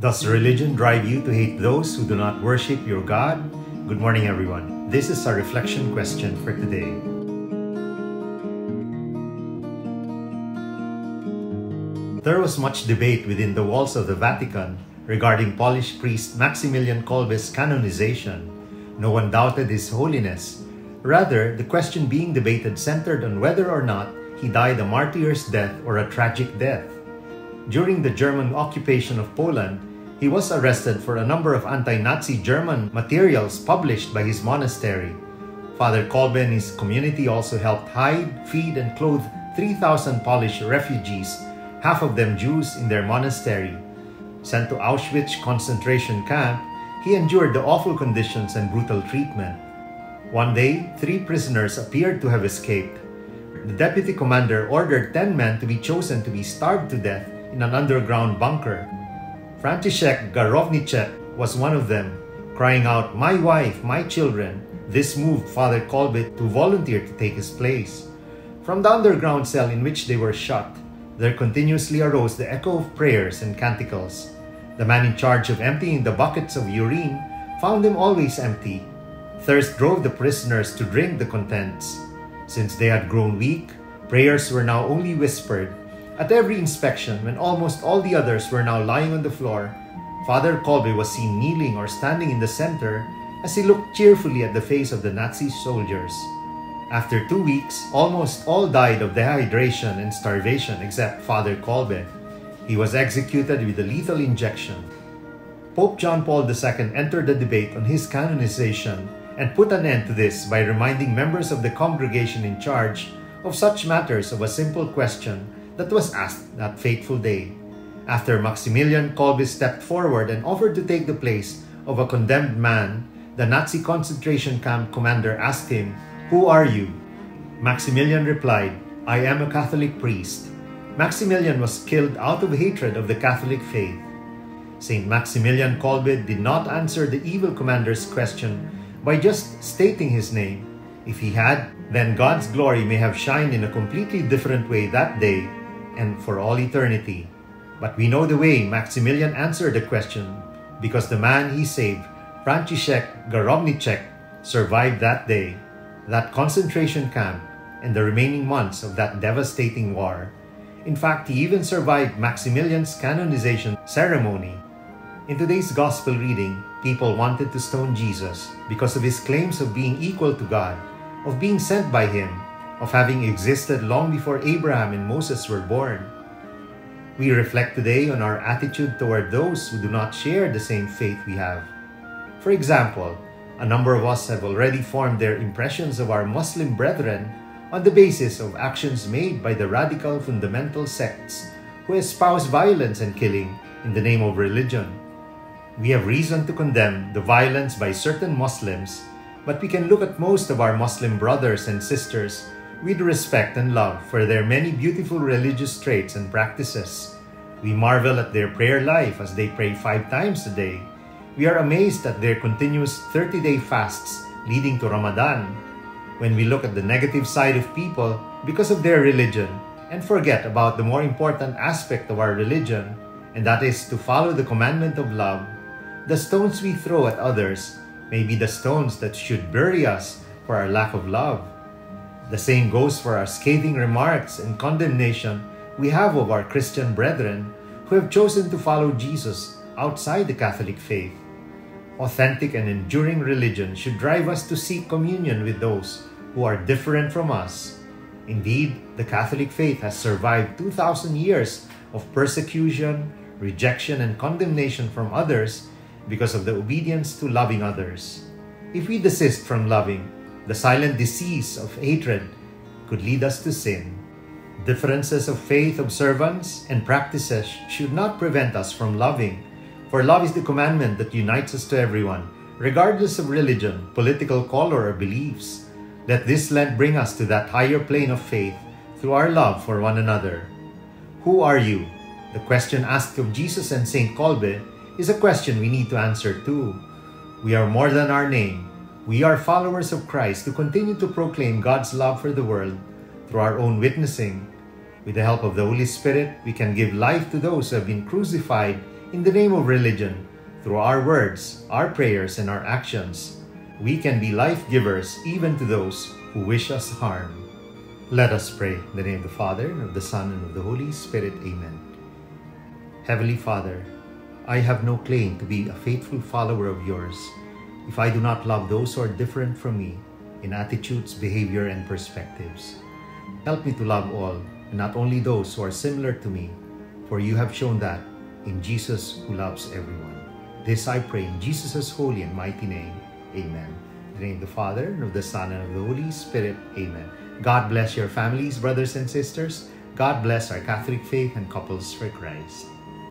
Does religion drive you to hate those who do not worship your God? Good morning, everyone. This is our reflection question for today. There was much debate within the walls of the Vatican regarding Polish priest Maximilian Kolbe's canonization. No one doubted his holiness. Rather, the question being debated centered on whether or not he died a martyr's death or a tragic death. During the German occupation of Poland, he was arrested for a number of anti-Nazi German materials published by his monastery. Father Kolbe and his community also helped hide, feed, and clothe 3,000 Polish refugees, half of them Jews, in their monastery. Sent to Auschwitz concentration camp, he endured the awful conditions and brutal treatment. One day, three prisoners appeared to have escaped. The deputy commander ordered 10 men to be chosen to be starved to death in an underground bunker. Franciszek Gajowniczek was one of them, crying out, My wife, my children. This moved Father Kolbe to volunteer to take his place. From the underground cell in which they were shut, there continuously arose the echo of prayers and canticles. The man in charge of emptying the buckets of urine found them always empty. Thirst drove the prisoners to drink the contents. Since they had grown weak, prayers were now only whispered at every inspection, when almost all the others were now lying on the floor, Father Kolbe was seen kneeling or standing in the center as he looked cheerfully at the face of the Nazi soldiers. After two weeks, almost all died of dehydration and starvation except Father Kolbe. He was executed with a lethal injection. Pope John Paul II entered the debate on his canonization and put an end to this by reminding members of the congregation in charge of such matters of a simple question that was asked that fateful day. After Maximilian Kolbe stepped forward and offered to take the place of a condemned man, the Nazi concentration camp commander asked him, Who are you? Maximilian replied, I am a Catholic priest. Maximilian was killed out of hatred of the Catholic faith. St. Maximilian Kolbe did not answer the evil commander's question by just stating his name. If he had, then God's glory may have shined in a completely different way that day and for all eternity. But we know the way Maximilian answered the question because the man he saved, Franciszek Gajowniczek, survived that day, that concentration camp, and the remaining months of that devastating war. In fact, he even survived Maximilian's canonization ceremony. In today's gospel reading, people wanted to stone Jesus because of his claims of being equal to God, of being sent by him, of having existed long before Abraham and Moses were born. We reflect today on our attitude toward those who do not share the same faith we have. For example, a number of us have already formed their impressions of our Muslim brethren on the basis of actions made by the radical fundamental sects who espouse violence and killing in the name of religion. We have reason to condemn the violence by certain Muslims, but we can look at most of our Muslim brothers and sisters with respect and love for their many beautiful religious traits and practices. We marvel at their prayer life as they pray five times a day. We are amazed at their continuous 30 day fasts leading to Ramadan. When we look at the negative side of people because of their religion and forget about the more important aspect of our religion, and that is to follow the commandment of love, the stones we throw at others may be the stones that should bury us for our lack of love. The same goes for our scathing remarks and condemnation we have of our Christian brethren who have chosen to follow Jesus outside the Catholic faith. Authentic and enduring religion should drive us to seek communion with those who are different from us. Indeed, the Catholic faith has survived 2,000 years of persecution, rejection, and condemnation from others because of the obedience to loving others. If we desist from loving, the silent disease of hatred could lead us to sin. Differences of faith observance and practices should not prevent us from loving, for love is the commandment that unites us to everyone, regardless of religion, political color, or beliefs. Let this Lent bring us to that higher plane of faith through our love for one another. Who are you? The question asked of Jesus and St. Kolbe is a question we need to answer too. We are more than our name. We are followers of Christ to continue to proclaim God's love for the world through our own witnessing. With the help of the Holy Spirit, we can give life to those who have been crucified in the name of religion, through our words, our prayers, and our actions, we can be life givers even to those who wish us harm. Let us pray. In the name of the Father, and of the Son, and of the Holy Spirit. Amen. Heavenly Father, I have no claim to be a faithful follower of yours if I do not love those who are different from me in attitudes, behavior, and perspectives. Help me to love all, and not only those who are similar to me, for you have shown that in Jesus who loves everyone. This I pray in Jesus' holy and mighty name. Amen. In the name of the Father, and of the Son, and of the Holy Spirit. Amen. God bless your families, brothers and sisters. God bless our Catholic faith and couples for Christ.